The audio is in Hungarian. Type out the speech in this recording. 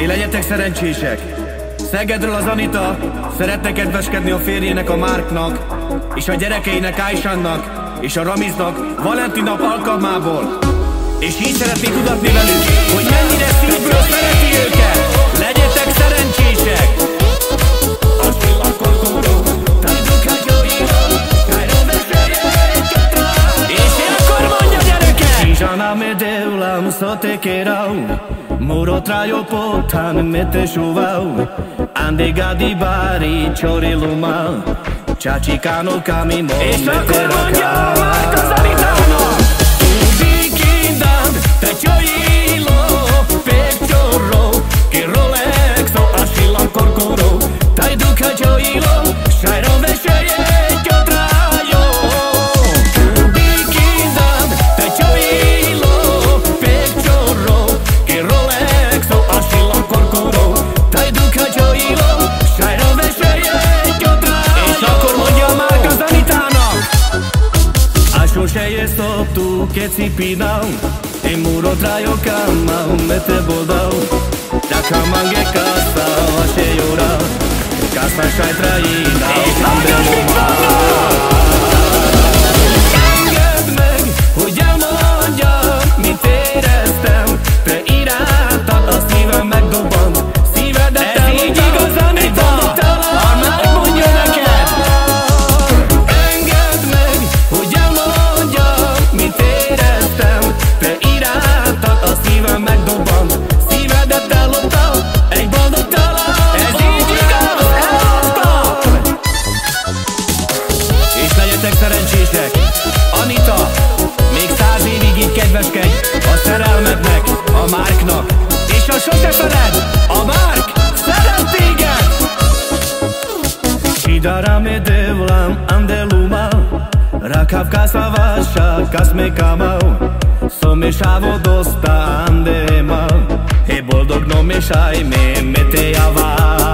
Én legyetek szerencsések! Szegedről az Anita szeretne kedveskedni a férjének a Márknak, és a gyerekeinek Ájsannak, és a Ramiznak Valentin nap alkalmából. És így szeretné tudatni velük, hogy mennyire szívből szereti őket. Legyetek szerencsések! És akkor mondja gyerekek! Žana me devlam so te kerau Muro trajo po mete shuval Ande gadi bari chori lumal Chachicano camimo mete rocal šeje stop tu keď si pídal I muro trajo kama me te bodal Da kaman ge kasa a šeje ural Kasa šaj trajina Kam bemo mal legyetek szerencsések Anita, még száz évig így kedveskedj A szerelmednek, a Márknak. És a sose feled, a Márk szeret téged. Sidara me devlam andeluma Rakav kasa vasha kasme kamau. Some savo dosta andema E boldog no me shai me mete java